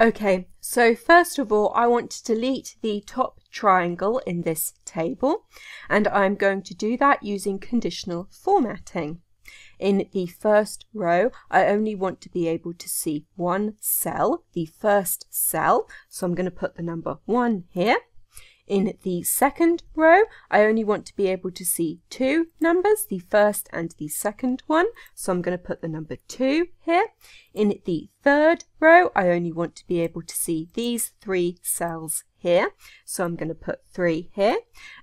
Okay, so first of all, I want to delete the top triangle in this table, and I'm going to do that using conditional formatting. In the first row, I only want to be able to see one cell, the first cell, so I'm going to put the number 1 here. In the second row, I only want to be able to see two numbers, the first and the second one, so I'm going to put the number 2 here. In the third row, I only want to be able to see these three cells here. So I'm going to put 3 here.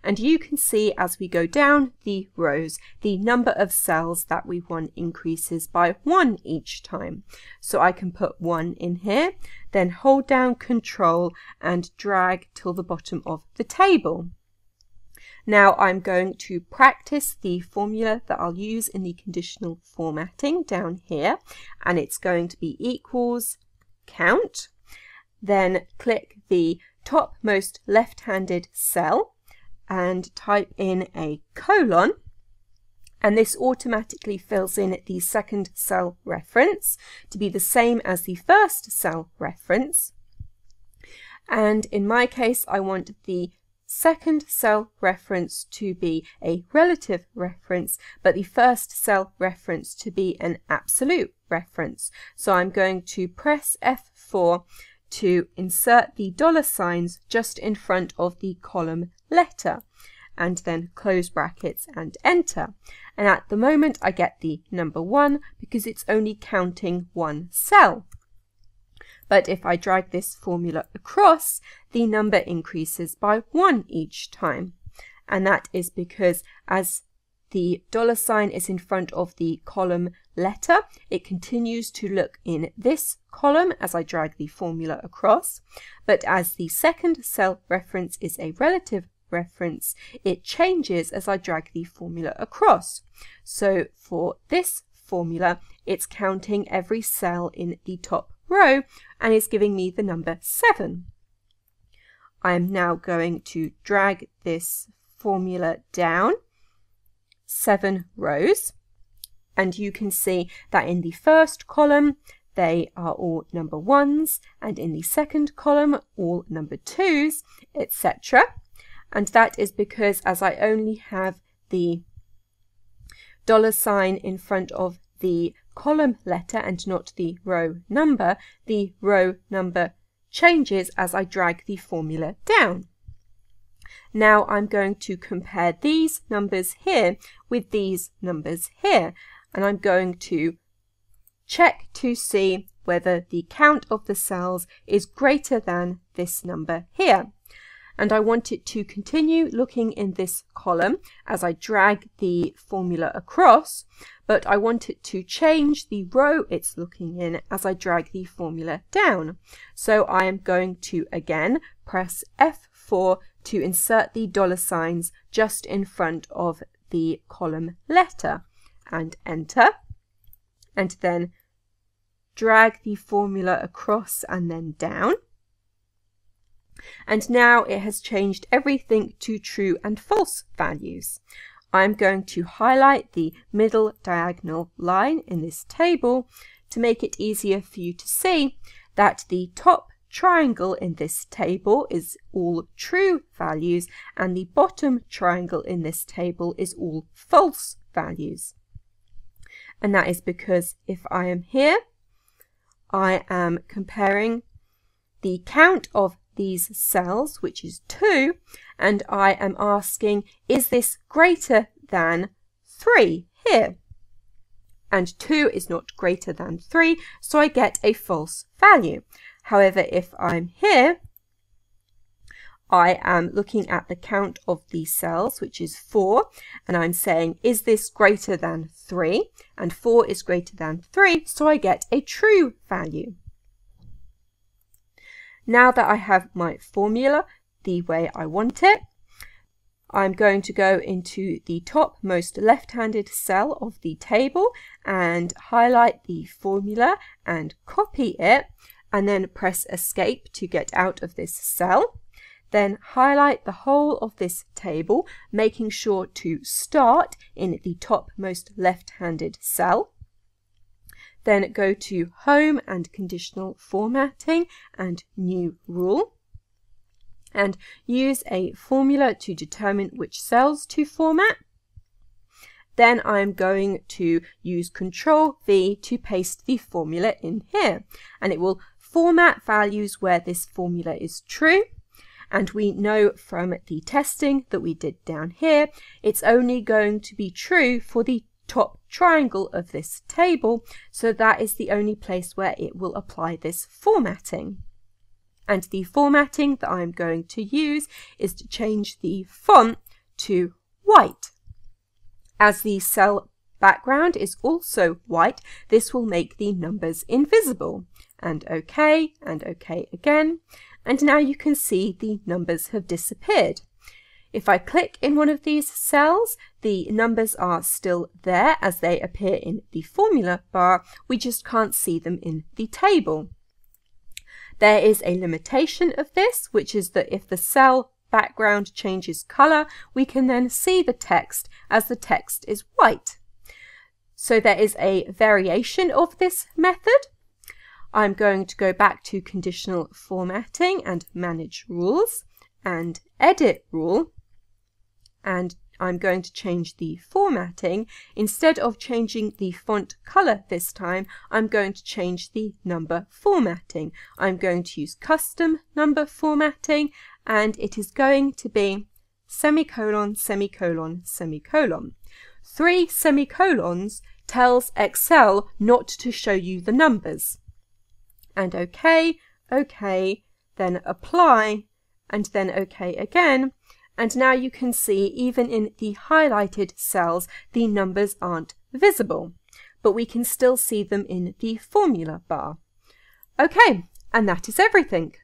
And you can see as we go down the rows, the number of cells that we want increases by 1 each time. So I can put 1 in here, then hold down Control and drag till the bottom of the table. Now I'm going to practice the formula that I'll use in the conditional formatting down here and it's going to be equals count then click the topmost left-handed cell and type in a colon and this automatically fills in the second cell reference to be the same as the first cell reference. And in my case, I want the second cell reference to be a relative reference, but the first cell reference to be an absolute reference. So I'm going to press F4 to insert the dollar signs just in front of the column letter and then close brackets and enter. And at the moment I get the number one because it's only counting one cell. But if I drag this formula across, the number increases by one each time. And that is because as the dollar sign is in front of the column letter. It continues to look in this column as I drag the formula across, but as the second cell reference is a relative reference, it changes as I drag the formula across. So for this formula, it's counting every cell in the top row and is giving me the number 7. I am now going to drag this formula down seven rows. And you can see that in the first column, they are all number ones, and in the second column, all number twos, etc. And that is because as I only have the dollar sign in front of the column letter and not the row number, the row number changes as I drag the formula down. Now I'm going to compare these numbers here with these numbers here. And I'm going to check to see whether the count of the cells is greater than this number here. And I want it to continue looking in this column as I drag the formula across, but I want it to change the row it's looking in as I drag the formula down. So I am going to again press F4 to insert the dollar signs just in front of the column letter and enter and then drag the formula across and then down. And now it has changed everything to true and false values. I'm going to highlight the middle diagonal line in this table to make it easier for you to see that the top triangle in this table is all true values and the bottom triangle in this table is all false values. And that is because if I am here, I am comparing the count of these cells, which is 2, and I am asking, is this greater than 3 here? And 2 is not greater than 3, so I get a false value. However, if I'm here, I am looking at the count of these cells, which is 4, and I'm saying, is this greater than 3? And 4 is greater than 3, so I get a true value. Now that I have my formula the way I want it, I'm going to go into the topmost left-handed cell of the table and highlight the formula and copy it and then press escape to get out of this cell. Then highlight the whole of this table, making sure to start in the topmost left-handed cell. then go to Home and Conditional Formatting and New Rule and use a formula to determine which cells to format. Then I'm going to use Control V to paste the formula in here and it will format values where this formula is true and we know from the testing that we did down here, it's only going to be true for the top triangle of this table, so that is the only place where it will apply this formatting. And the formatting that I'm going to use is to change the font to white. As the cell background is also white, this will make the numbers invisible. And OK, and OK again. And now you can see the numbers have disappeared. If I click in one of these cells, the numbers are still there as they appear in the formula bar, we just can't see them in the table. There is a limitation of this, which is that if the cell background changes colour, we can then see the text as the text is white. So there is a variation of this method, I'm going to go back to conditional formatting and manage rules and edit rule and I'm going to change the formatting. Instead of changing the font color this time, I'm going to change the number formatting. I'm going to use custom number formatting and it is going to be semicolon, semicolon, semicolon. Three semicolons tells Excel not to show you the numbers and OK, OK, then apply, and then OK again. And now you can see even in the highlighted cells, the numbers aren't visible, but we can still see them in the formula bar. Okay, and that is everything.